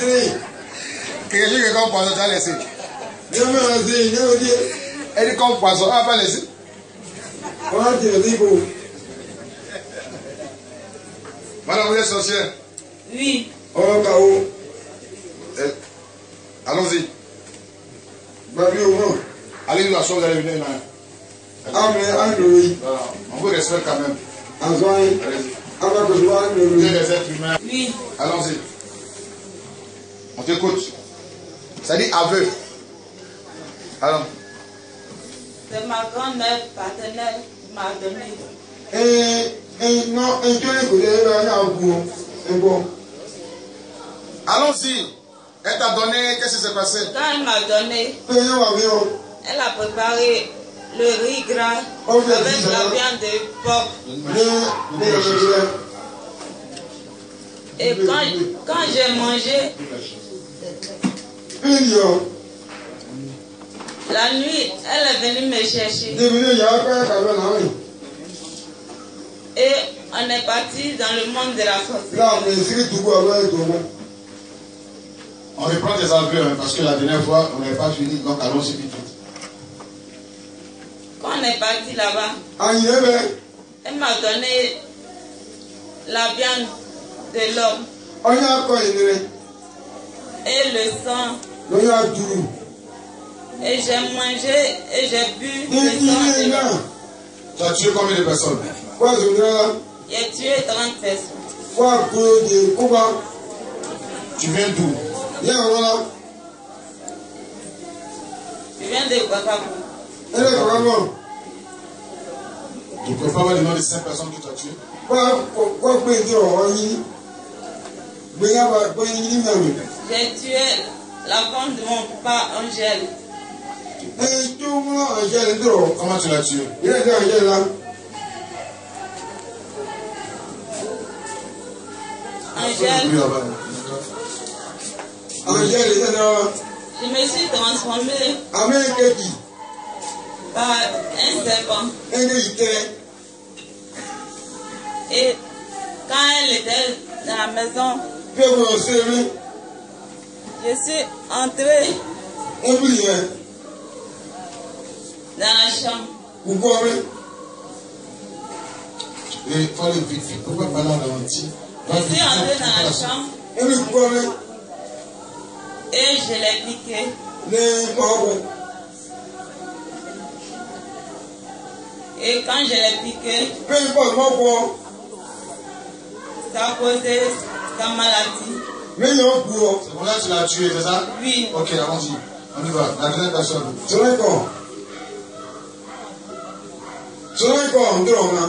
three. Quelque chose que comme poisson, tu as laissé. Ní ọmọ náà ṣe ìyẹn ó dé. Elle dit comme poisson, on va pas laisser. Wọ́n á tẹ̀lé sí ibò. Madame, vous êtes sorcière. Oui, Ọ̀rọ̀ kàwó. Euh, Allons-y. Gbàgbé owó. Allez nous asseoir, vous allez venir là. Àmì àndòrí. Voilà. On vous respecte quand même. Allez-y. Vous êtes des êtres humains. oui. Allons-y. On t'écoute. Ça dit aveu. Alors, C'est ma grand-mère partenaire qui m'a donné. Ntụli kò dé ebe a na-agwụ ebo. allons-y. Elle t'a donné, qu'est-ce qui s'est passé? Quand elle m'a donné, elle a préparé le riz gras Oh, avec la viande de porc. Et quand, quand j'ai mangé, La nuit, elle est venue me chercher. Et on est parti dans le monde de la sorcellerie. On reprend tes aveux, hein, parce que la dernière fois, on n'avait pas fini, donc allons-y vite. Quand on est parti là-bas, ẹbẹ̀. elle m'a donné la viande de l'homme. Et le sang. Et j'ai mangé et j'ai bu le sang de. Tu as tué combien de personnes. J'ai tué 30 personnes. Tu viens d'où. Je viens de mọ̀. Tu ne peux pas avoir le nom de cinq personnes que tu as tuées Wọ́n pè ní ọ̀rọ̀ yín. Gbéyàwó gbéyìn ní tué la femme de mon papa Angèle. Dọ̀rọ̀. Comment tu l'as tué? Ọ̀jẹ̀ la. Angèle, Oui, là-bas. Ọ̀jẹ̀ rẹ̀ dẹ̀ náà. je me suis transformée Àmì kejì. par un serpent. Ẹni ìtẹ́. Et quand elle était dans la maison, ṣe rí. Je suis entrée Ẹbí yẹn. dans la chambre. Rí. Et aller vite, vite. Pourquoi pas là, on Je suis entrée dans la chambre Ẹbí gbọ́ rí. et je l'ai piqué. Ní ọ̀wọ̀. Et quand je l'ai piqué, mọ́ bọ̀. ça a causé sa maladie. Bu ọ. C'est pour ça que tu l'as tué, c'est ça Oui, Ok, allons-y. On y va. La deuxième personne. Sọ̀rọ̀ kọ̀. Sọ̀rọ̀ kọ̀ ọ̀dọ̀ ọ̀ma.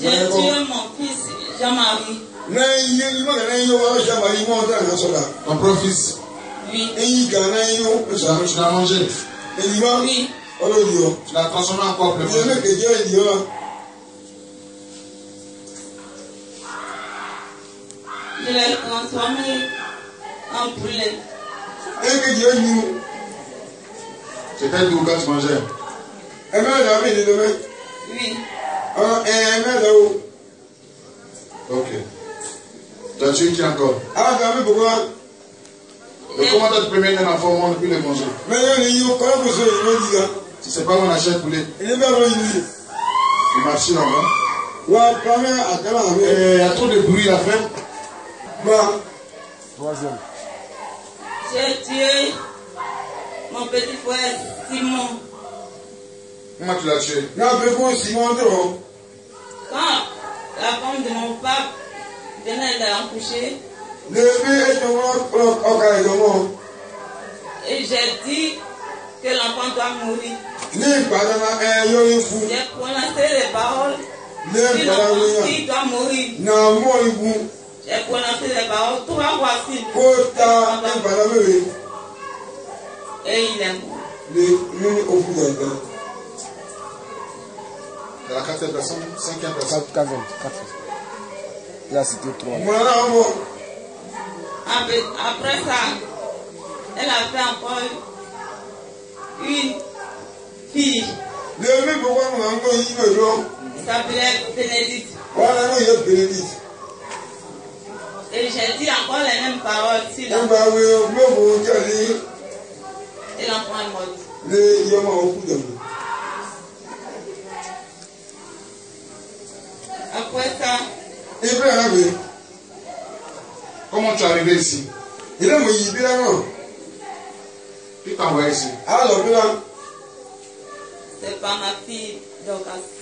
j'ai tué mon fils Jean-Marie. Ton propre Oui, n'ẹyin yó. tu l'as mangé. Oui, ọ. Tu l'as transformé en. Ìyẹn náà kejì ẹ̀ yìí ọ. Je l'ai transformé en poulet. Kejì ẹ̀ yìí o. C'était d'où quand tu mangeais Ẹ mẹ́rin àmì ìdílé mẹ́. Oui, Ọ ẹ mẹ́rin o. Ok. Tu as tué qui encore? Kan mi bò wá. Et comment tu peux mettre un enfant au monde puis le manger? Mẹ́rin ni yìí o. Kọ́lá kò so ìwé yìí gan. Tu sais pas où on achète poulet? Ìyẹn bẹ́ẹ̀ lọ yìí. Le marché là-bas. Wà á pa mẹ́ àkàrà àmì. Et il y a trop de bruit à faire. Gba. j'ai tué mon petit frère Simon. Comment tu l'as tué? Quand la femme de mon pape venait d'accoucher, et j'ai dit que l'enfant doit mourir. Fún. J'ai prononcé les paroles. Si l'enfant doit mourir, Náà mọ̀ ibu. j'ai prononcé les paroles. Trois fois s'il Kó ta ìpàdé mẹ́rin. Et il est mort. Lè ní. C'est la quatrième personne, cinquième personne. Quatre, quatre, quatre. Il a cité trois. Après, ça, elle a fait encore une fille lọ. qui s'appelait Bénédicte. Yẹ Benedict. Et j'ai dit encore les mêmes paroles. Si nígbà wo gbogbo jáde et l'enfant est mort. lé yọmọ òkú dẹ̀mọ̀. Après ça, ibi rẹ̀ náà Comment tu es arrivé ici? Ilé mọ̀ yìí bí náà Qui t'a envoyé ici á lọ bí náà c'est pas ma fille Dorcas.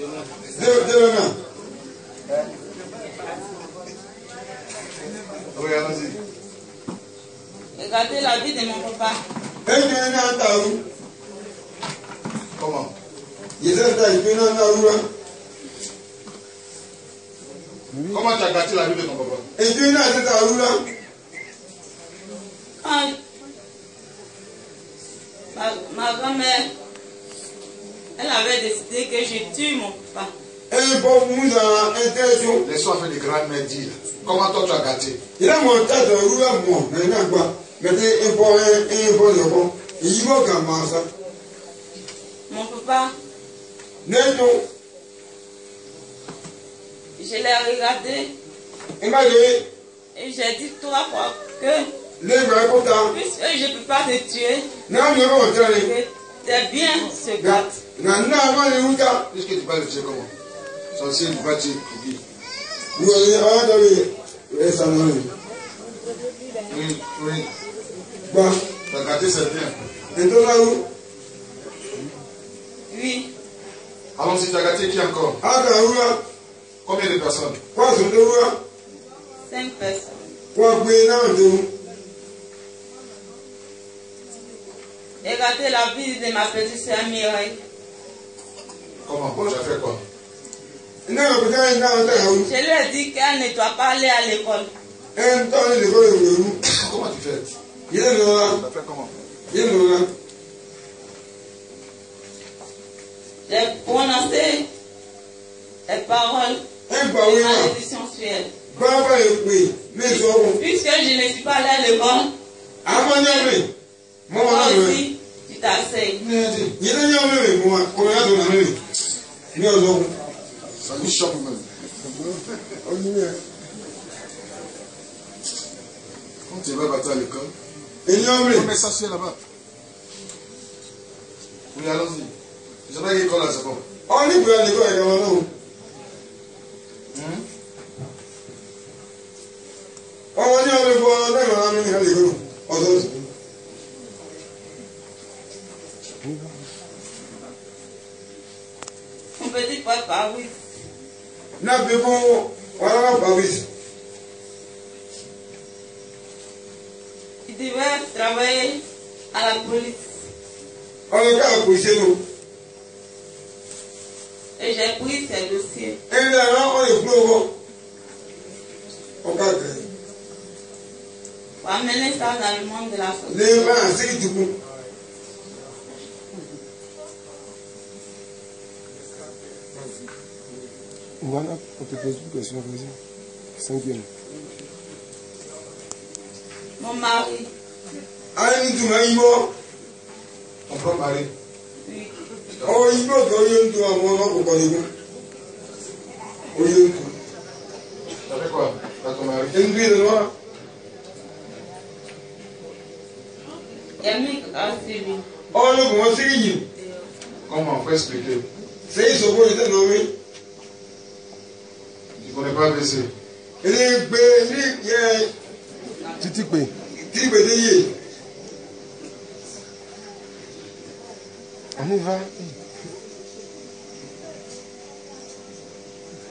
débẹ̀ náà Oui, allons-y. J'ai gâté la vie de mon papa. èyí orin náà ń ta ọrùn Comment yìí ta ìpín náà náà wúwa Comment tu as gâté la vie de ton papa. Èyí náà ti ta wúwa Quand ma, ma grand-mère, elle avait décidé que je tue mon papa. mi sàn ẹ̀ tẹ́sùn. Laisse-moi faire des grandes mères dire. Comment toi tu as gâté yìí mọ̀ tàtà wúwa mọ̀ nínú àgbà mẹ́tẹ́ ìbọ̀ ẹ̀ ìbọ̀ lọ́kọ́ èyí bọ̀ kà máa sa. Mon papa, nínú je l'ai regardé ìbàdí et j'ai dit trois fois que puisque je ne peux pas te tuer, ní ọmọ tẹ́lẹ̀ que tes biens se gâtent. Má ní wúta Puisque tu vas le tuer comment wọ́n ní ọwọ́ dọ́bí ẹ̀ sànà rẹ̀ Oui, oui. gbà Tu as gâté ses biens. ìtọ́láwú Oui, Allons-y, tu as gâté qui encore àkà wúwa Combien de personnes kwásù tó wúwa cinq personnes. gbé náà tó. J'ai gâté la vie de ma petite sœur Mireille. Comment Tu as fait quoi? Àwọn Je lui ai dit qu'elle ne doit pas aller à l'école. ìwòrú Comment tu fais? Tu as fait comment? J'ai prononcé les paroles de wí náà malédiction sur elle. Puisque je ne suis pas allée à l'école, rẹ aussi, tu t'asseyes. Ní kọlọ yàtọ̀ nà mẹwẹ ní ọzọ kù. Ça nous choque même. Quand tu vas battre à l'école, èyí yàwó mẹwẹ on est s'assied là-bas. Oui, allons-y. Je vais à l'école là, c'est bon. ọ ní ìgbéra wọn náà ọmọ ní ọmọ ìfọ lẹ́yìn ọ̀nà mi nìkan lè gbọ́dọ̀ ọ̀sọ̀ petit náà bí fún wàhálà pàwís il devait travailler à la police. lò Et j'ai pris ses dossiers. wọn lè kúrò wọ ọkà kẹrẹ pour amener ça dans le monde de la société. Voilà, on te pose une question, vas-y. Cinquième. Mon mari, ayé ní tùmọ̀ yìí wọ́ Ton propre mari. oui, ọwọ́ yìí bọ̀ tó yé ń tu àwọn ọlọ́kùnkọ̀ nìkan oyé ń tu Tu as fait quoi à ton mari ẹni bí ìdè lọ́wọ́. Yemi a suivi. ọlọ́kùn wọn sí yìí Comment Faut expliquer. ṣé ìṣòwò yìí tẹ̀lé omi Tu gbé ní yẹ pé. tí gbèdé yé? On y va.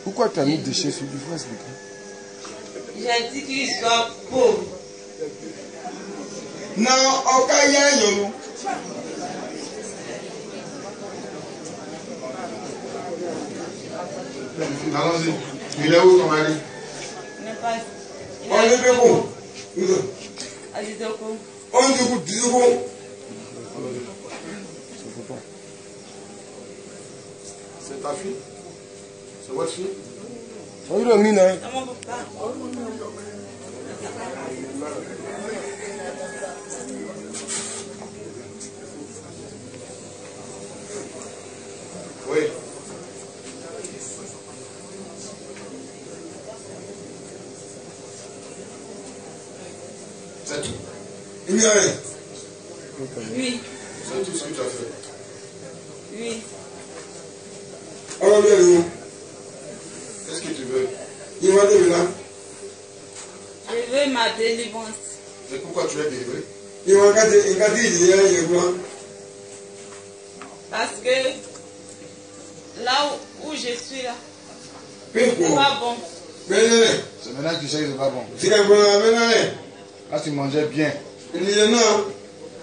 Pourquoi tu as mis des déchets sur du expliquer J'ai dit qu'il soit pauvre. ọka yá ẹ̀yọ̀nu Allons-y. Il est où ton mari Il n'est pas. Il On est est Didoko. On tu dis bon. C'est ta fille? C'est votre fille? On lui a mis. C'est mon papa. Oui. C'est tout. Rien. Oui, C'est tout ce que tu as fait. oui. On va bien le Qu'est-ce que tu veux? Il va devenir là? Je veux ma délivrance. Et pourquoi tu es délivré? Il va garder, il va garder, il blanc. Parce que là où, où je suis là, c'est pas bon. Mais C'est maintenant que tu sais que c'est pas bon. mais Là, tu mangeais bien. Il y en a.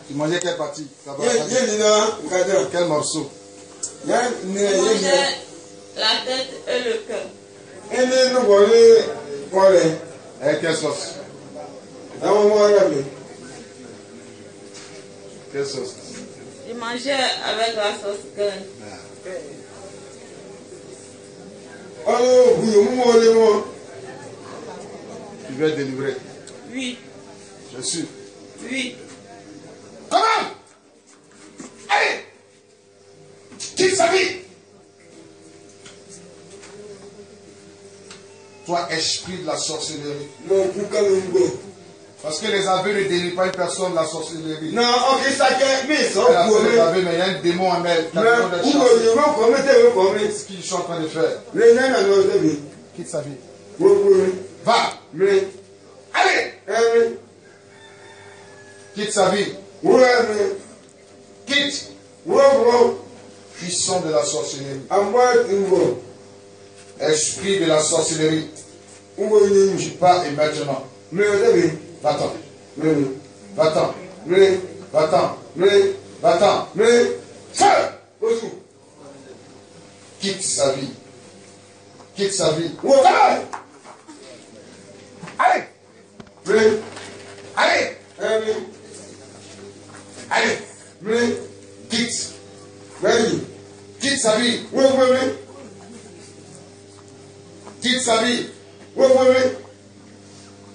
Tu mangeais quelle partie? Ça va, Il y a vas-y. il y en a, regarde. Quel morceau? Il y a il y a- Je il y a- mangeais la tête et le cœur. il y a nous voler, voler. Avec quelle sauce? Dans mon mot arabe. Quelle sauce? Je mangeais avec la sauce va aller voir. Tu veux être délivré. Oui, Je suis. Oui. Comment Allez Quitte sa vie Toi, esprit de la sorcellerie. Mon Kukalungo. Parce que les aveux ne délivrent pas une personne de la sorcellerie. Non, ok, ça qu'est, mais ça, vous fait les aveux, mais il y a un démon en elle qui Mais où commettez, vous commettez. Ce qu'ils sont en train de faire. Les nains. Quitte sa vie. Va Mais, Allez eh, Quitte sa vie. Quitte Puissant de la sorcellerie. Esprit de la sorcellerie. Tu pars et maintenant. Va-t'en. Va-t'en. Va-t'en. Va-t'en. Feu Quitte sa vie. Quitte sa vie. allez, Allez Allez Allez mais, Quitte. Quitte sa vie. vous voyez, Quitte sa vie. vous voyez,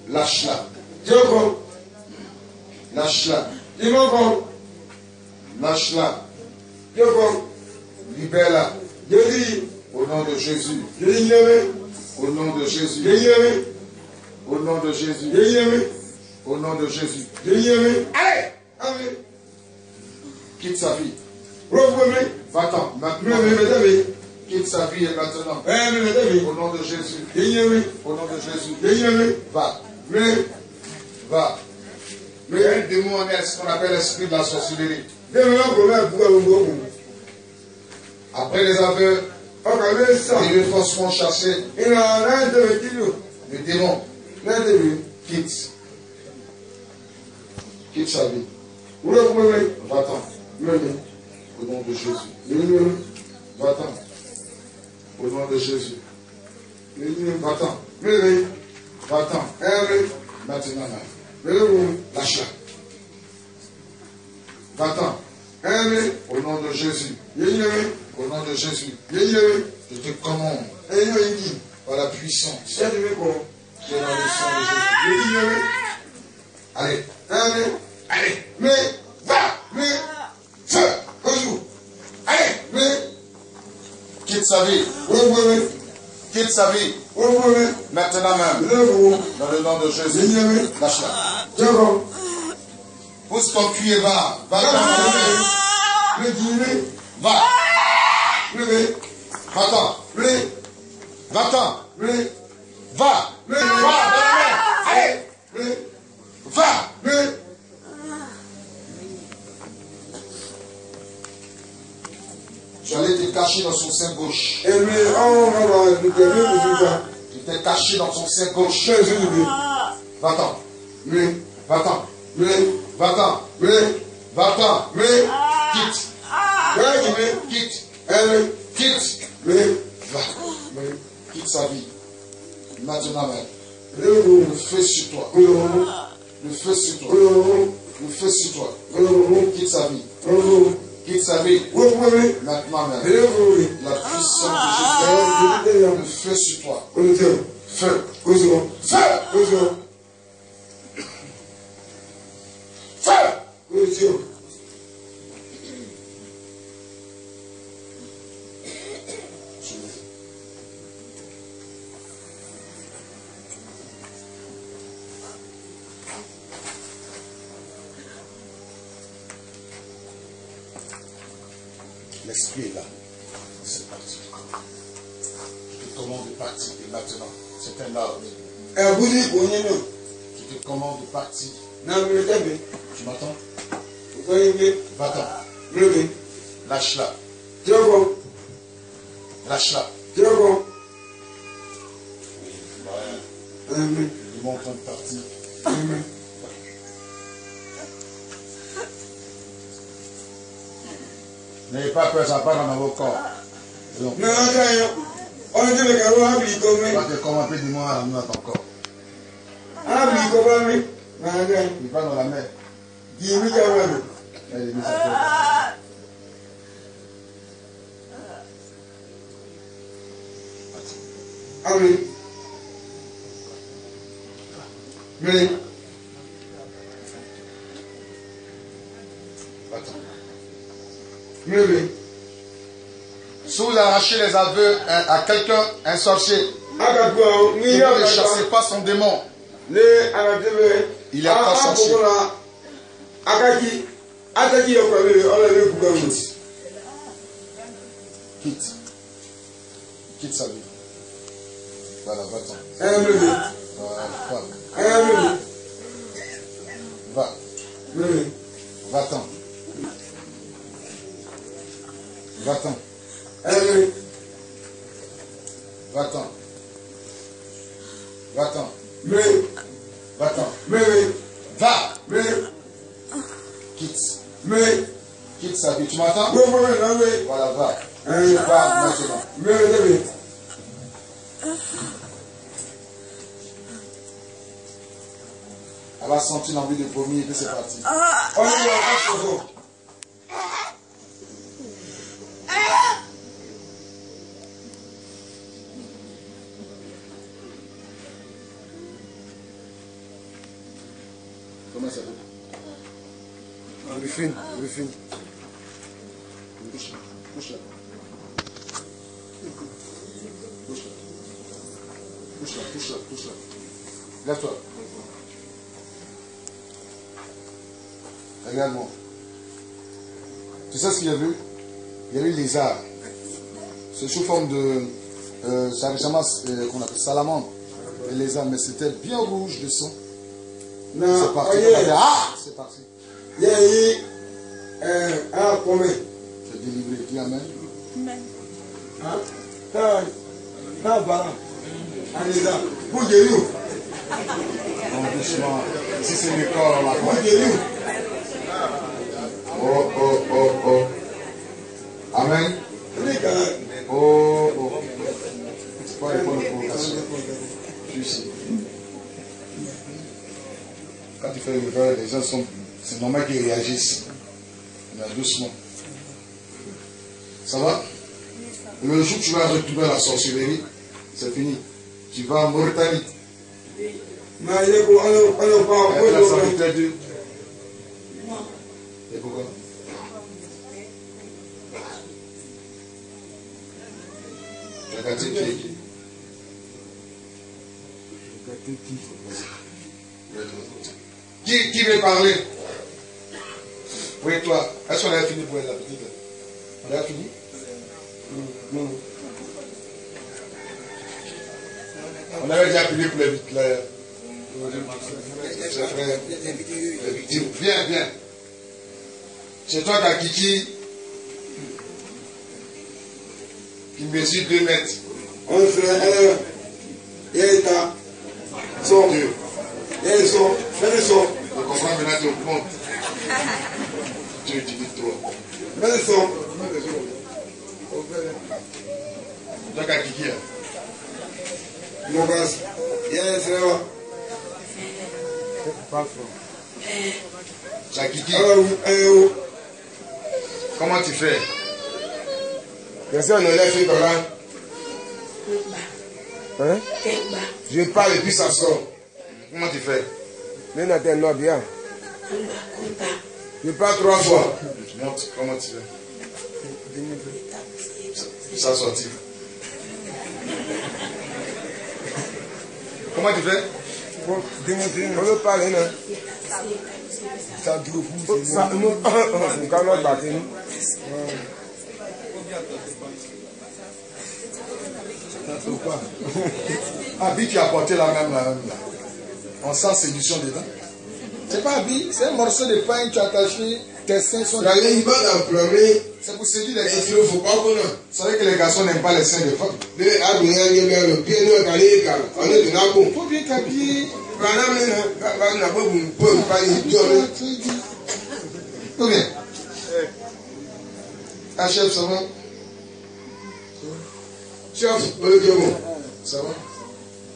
Lâche-la. je comprends, Lâche-la. je comprends, Lâche-la. comprends, Libère-la. je dis, Au nom de Jésus. dis, Au nom de Jésus. dis, Au nom de Jésus. dis, Au nom de Jésus. dis, Allez allez, Quitte sa vie. Va-t'en. Maintenant. Quitte sa vie et maintenant. eh, Au nom de Jésus. Au nom de Jésus. Va. mais, Va. Il y a un démon en ce qu'on appelle l'esprit de la sorcellerie. Après les aveux, les forces. Ìlànà náà tẹ̀lé kílò. Le démon quitte. Quitte sa vie. Wúlò Mẹ́mi. Au nom de Jésus. Mi. Va-t'en. Au nom de Jésus. Mi. Va-t'en. Mẹ́mi. Va-t'en. Ẹ̀mi. Maintenant, wù. Lâche-la. Va-t'en. Ẹ̀mi. Au nom de Jésus. Mi. Au nom de Jésus. Mi. Je te commande yí. par la puissance Ṣẹ́ni mi kọ̀. qui est dans le sang de Jésus. Mi. Allez. Ẹ̀mi. Allez. Mi. Va. Feu. Oṣù. Allez. Mi. Quitte sa vie. Wúlò kúmọ̀ mi. Quitte sa vie. Maintenant même. Dans le nom de Jésus. Lâche-la. Pousse ton cul et va. Va dans. Lèyí mi. Va. Va-t'en. Va-t'en. Va. Allez. Mi. Va. Mi. Cacher dans son sein gauche. Tu t'es caché dans son sein gauche. Va-t'en. Va-t'en. Va-t'en. Va-t'en. Quitte. Quitte. Quitte. Va. Quitte sa vie. Maintenant même. Le feu sur toi. Le feu sur toi. Le feu sur toi. Quitte sa vie. Kọlọ́wọ́ Quitte sa vie. wọ́pọ̀ mi Maintenant, même. La puissance de ìdílé Jésus. yà Le feu sur toi. Feu. Feu. kọsọ̀ Feu. Vont en train de partir. ẹ̀mí N'ayez pas peur, ça part dans vos corps. Donc, náà ká yẹn ọ̀nà tẹ̀lé kàró ábìlì kọ́ mi tu vas te comme un peu de moi à nous à ton corps. ábìlì kọ́ bá mi náà ká yẹn Il va dans la mer. kì í mi ká wà lò Elle est mise à terre. ábìlì mìíràn Va-t'en. mìíràn Si vous arrachez les aveux à à quelqu'un, un sorcier, il yà ne kàtà chassez pas son démon. alatẹ́fẹ́ Il est pas sorcier. Quitte. Quitte sa vie. Voilà, va-t'en. mìíràn Voilà, va. mìíràn Va. mìíràn Va-t'en. Va-t'en. mìíràn Va-t'en. Va-t'en. mìíràn Va-t'en. mìíràn Va. mìíràn Quitte. mìíràn Quitte sa vie. Tu m'entends mi náà mi Voilà, va. Va maintenant. mìíràn sentir l'envie de vomir et puis c'est parti. ọ̀nà ìwà ọ̀ṣọ̀ṣọ̀ Comment ça va? Lève-toi. Regarde-moi. Tu sais ce qu'il y a vu? Il y a eu les arts. C'est sous forme de. Euh, ça récemment, euh, qu'on appelle salamandre. Les arts, mais c'était bien rouge de sang. C'est parti. ọyẹ Ah C'est parti. yẹ yi ẹ̀ ẹ̀ kọ́mẹ̀ C'est délivré. Dis Amen. taa taa bana anisa kó jẹ́rìí o Bon, doucement. Si c'est le corps, on va kó voir. jẹ́rìí o Oh, oh, oh, oh. Amen. Oh, oh. C'est pas les bonnes provocations. Juste. Quand tu fais le verre, les gens sont. C'est normal qu'ils réagissent. Mais doucement. Ça va? Le jour où tu vas récupérer la sorcellerie, c'est fini. Tu vas en Mauritanie. yẹ kó ọlọ́ ọlọ́ pa ọkọ Avec la ìlú serviteur Dieu. Et pourquoi Qui Qui, veut parler? Oui, toi. Est-ce qu'on a fini pour elle, la petite? On a fini? On avait déjà fini pour les, les, les les victimes. Viens, viens. C'est toi, ta qui mesure 2 mètres. ọ̀n fẹ́ ẹ̀ yẹ ta sọ Dieu. yẹ sọ fẹ́ẹ́ sọ Je comprends maintenant ton compte. Dieu utilise toi. fẹ́ẹ́ sọ Toi, ta Kiki, hein. mo bá Yes, là. Pas comment tu fais? Personne ne fait par là. Hein? Je parle et puis ça sort. Comment tu fais? Bien. Je parle trois fois. Montre, comment tu fais Ça sorti. Comment tu fais? Bon, démontrer. On veut parler, non? Ça dure. Ça, nous, on quand on battre, nous. Habit qui a porté la même là, même là. On sent séduction dedans. C'est pas habit, c'est un morceau de pain que tu as attaché. Tes seins sont. La ligne va d'employer. C'est pour séduire les garçons. il ne faut pas qu'on a. Vous savez que les garçons n'aiment pas les seins des femmes. Nye mɛ lo pie ne ka Tout bien. Achève, ça va? Va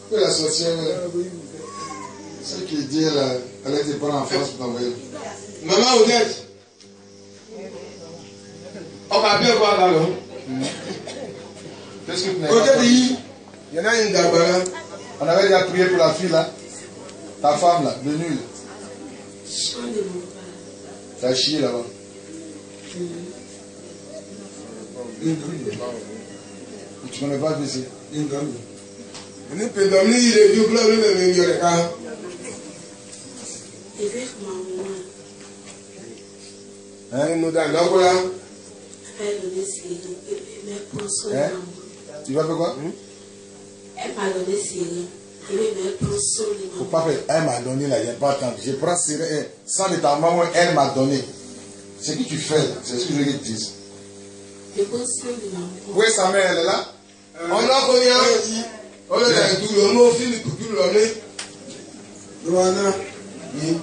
Que la sorcière, là, ce qui dit, elle, a- elle a été prendre en France pour t'envoyer. Mama Odette. Ọkọ abẹ́ ẹ̀kọ́ àgbà lọ. Qu'est-ce que tu n'as pas Odette yìí. Yẹn náà yìí ń dàgbà la. On avait déjà prié pour la fille là. Ta femme là, de nuit. T'as chié là-bas. Tu connais pas ici. Ní pèndọ̀m ní ilé bí kúlọ̀ ní bẹ̀rẹ̀ mi yọrẹ ká. Hein dá lọ́kọ́lá. Hein? Tu vas faire quoi? Faut pas faire. Elle m'a donné là, il n'y a pas de temps. Je prends eh, sans de ta maman, elle m'a donné. Ce que tu fais là, c'est ce que je veux dises. Où est sa mère Elle est là? Ọlọ́kùnrin àwọn yìí. Olóòtú ẹ̀dùn lọ mọ́ Fílípù kí lọ ní. Lọ́wọ́ná yìí.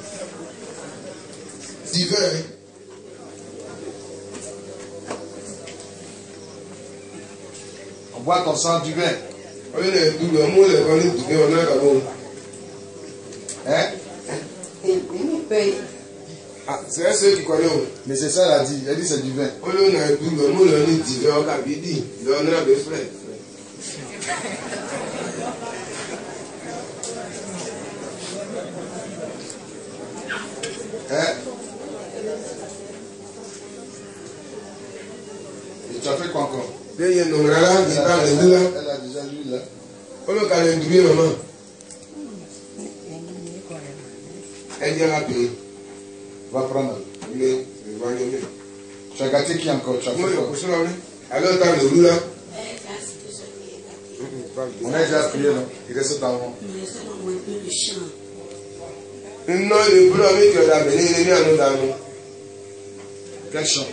Divẹ́. On boit ton sang du vin. Olóòtú ẹ̀dùn lọ mọ́ lẹ́kọ̀ọ́ ní dùgbẹ́ ọ̀nà àkàbọ̀. Hein Ah, c'est ẹ́ sẹ́yìn kọ́lé o? Mais c'est ça, elle a dit. Elle dit c'est du vin. Olóòtú ẹ̀dùn lọ mọ́ lọ ní dìvẹ́ ọkà bí dì. Lọ́nà àbẹ́ fẹ́. Hein? Et tu as fait quoi encore? La. Elle a déjà lu là. Olóòtú àlẹ́ dùgbẹ́ màmá. Ẹ jẹ́ la é. Va prendre. Mi. Tu as gâté qui encore? Tu as fait quoi? mi. Àlọ́ ta lè wú la. On a déjà prié, non? Il reste dans moi. Nná ilé búrọ̀ mi kì ọ̀dà bẹ̀ ní ilé ní àná dànù. Quel chant?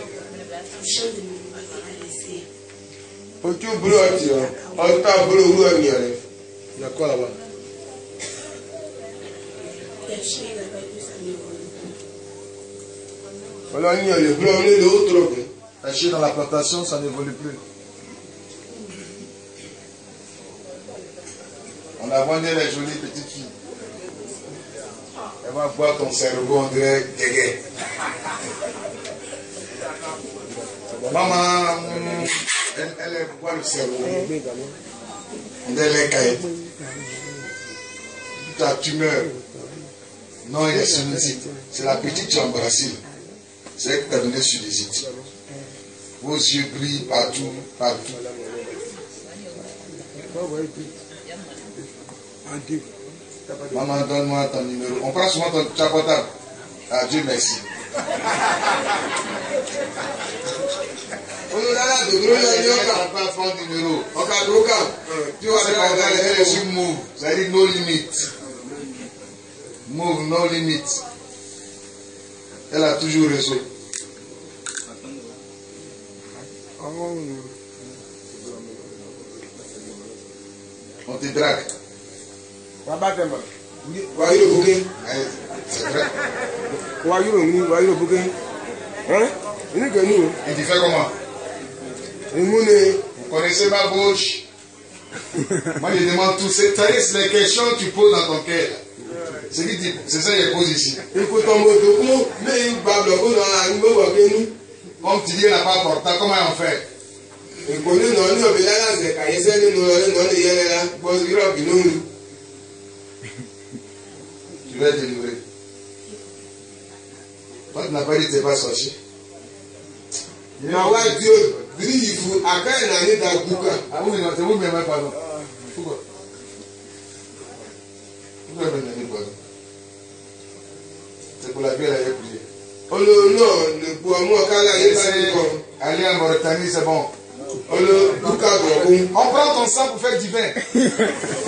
Ti ọ̀ ọ̀tá búrọ̀ owó ẹ̀mí rẹ̀. Il y a quoi là-bas? Ọlọ́yin ọ̀lẹ̀ búrọ̀ mi lè ó tọrọ pé. Un chien dans la plantation, ça n'évolue plus. On a vendu les jolies petites filles. Elle va boire ton cerveau, on dirait. Maman, elle, elle boit le cerveau. On dirait. Ta tumeur. Non, il est sinusite. C'est la petite qui a embrassé. C'est elle qui t'a donné sinusite. Vos yeux brillent partout, partout. Maman, donne-moi ton numéro. On prend souvent ton portable. Ah, Dieu merci. Olùdarí àdòdúró yọ ní ọkà. On pas prendre numéro. Ọkà dúró kà. Tí wàá pas ọ̀gá elle rẹ̀ est sur move. Ça dit no limit. Move, no limit. Elle a toujours raison. On te drague. Bàbá tẹ̀ mọ̀. Wàá yóò fúnkẹ́. Ouais, C'est vrai. Wà á yúrò ní wà á yúrò bókè. Hein? Inú kẹ́nu o. Et tu fais comment Ìmú ni Vous connaissez ma bouche Moi, je demande tout. C'est c'est les questions que tu poses dans ton cœur. C'est qui dit- c'est ça qu'il pose ici. Ìkùtọ̀mọ̀tòkú mẹ́yìn gbàgbọ́ kó nà àyìnbó kẹ́nu. Comme tu dis, il n'a pas portant, comment on fait Ìkòní nà ní ọ̀bẹ lálàzẹ̀ kàyẹ́sẹ́ nínú ọ̀rẹ́ nà ní yẹlẹ́ la gbọ́ yúrọ̀bì lóhùn. Tu délivré. Toi, tu n'as pas dit que tu n'es pas sorcier. Nà wá di o biri yìí fún àkáyẹ̀ nà ní dàgbùkà. Ah oui, non, c'est vous, moi, pardon? Pourquoi? Pardon C'est pour la vie, elle a prié. Náà lè bu ọmọ kálá yé bá ti kọ. Aller en Mauritanie, c'est bon. Gbọ̀kún. On prend ton sang pour faire du vin.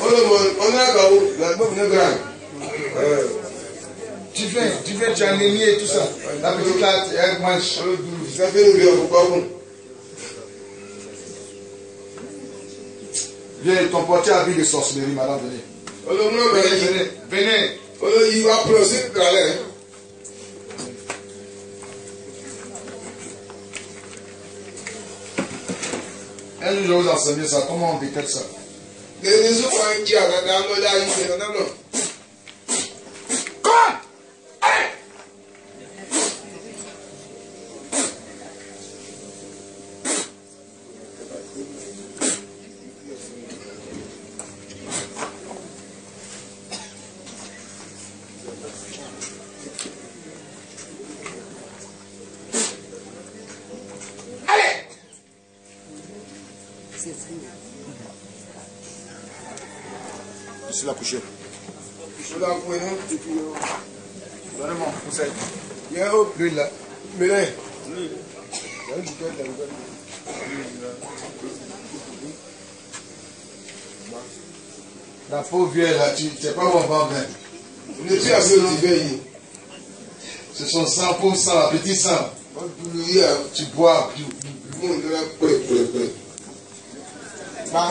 Àgbàwo làgbọ̀ fún ẹgbẹ́ rà. Du vin, du vin, tu as anémie et tout ça. La petite là, elle mange. Dùrù sẹ́fẹ́ níbi ọ̀pọ̀ kọ́kùn. Viens, ton portier a vu de sorcellerie, madame, venez. Ọ̀bẹ Venez, venez, venez. Olo yìí wá pọ̀ sí ìkàlẹ̀. Un jour, je vais vous enseigner ça, comment on détecte ça. Lèmi sọ́kọ̀ ń jí àgàgà mọ́lá yìí ṣe ọ̀nà La coucher. Olo àpò iná. Donnez-moi, vous savez. Yẹ ó L'huile là. mìíràn. La pauvre vieille là, tu sais pas où on va bien. Ní tí àbí o ti bẹ́ yìí. C'est son sang, pauvre sang, là, petit sang. Wọ́n dúró yí à Tu bois, tu... pẹ̀lẹ́pẹ̀lẹ́. La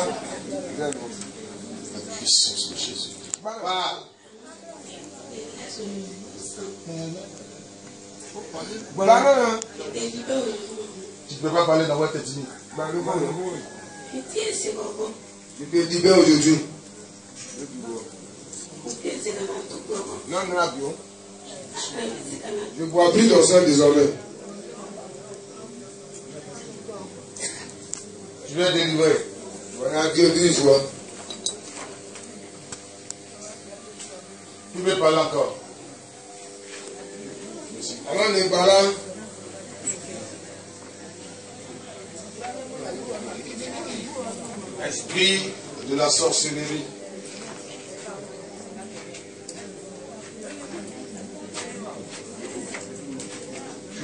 puissance de Jésus. Náà. Tu peux pas parler dans votre tête. Gbàgbọ́ náà. Ìgbé di bẹ́ òjòjú. Náà nira bí o. Je bois plus ton sang désormais. Tu viens délivrer. Wọ́n á di ojú ìṣúná. Tu veux parler encore? Gbàrà. Esprit de la sorcellerie.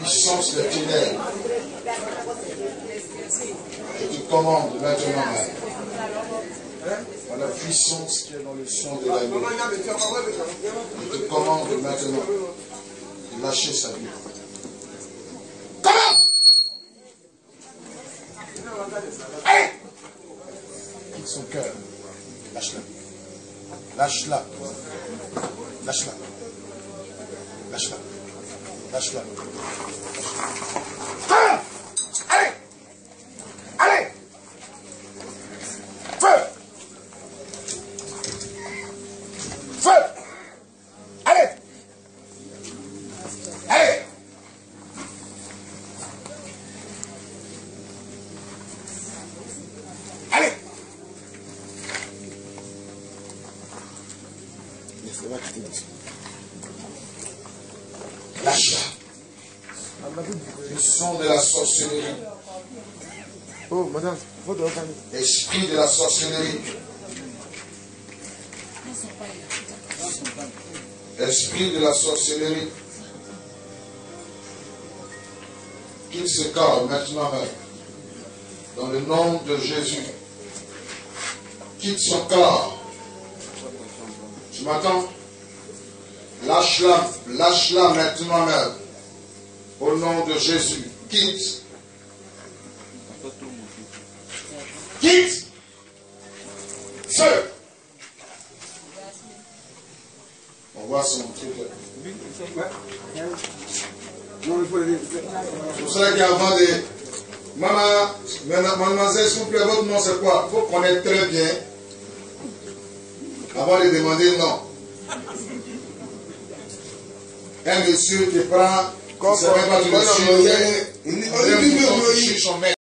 Puissance des ténèbres. Je te commande maintenant. La puissance qui est dans le sang de l'agneau. Je te commande maintenant de lâcher sa vie. Comment Allez son cœur. Lâche-la. Lâche-la. Lâche-la. Lâche-la. Ah Allez Allez Feu Feu Allez Allez Allez C'est là qui te dit. Lâche-la. Le son de la sorcellerie. Oh, madame. Esprit de la sorcellerie. Esprit de la sorcellerie. Qu'il se calme maintenant même. Dans le nom de Jésus. Quitte son corps. Tu m'entends? Lâche-la, lâche-la maintenant même. Au nom de Jésus. Quitte. Quitte. Feu. On voit son truc là. Non, il faut le C'est pour cela qu'avant de... Maman, mademoiselle, s'il vous plaît, votre nom c'est quoi? Il faut connaître très bien Avant de demander non. Un monsieur qui prend, Quand il ne sait même pas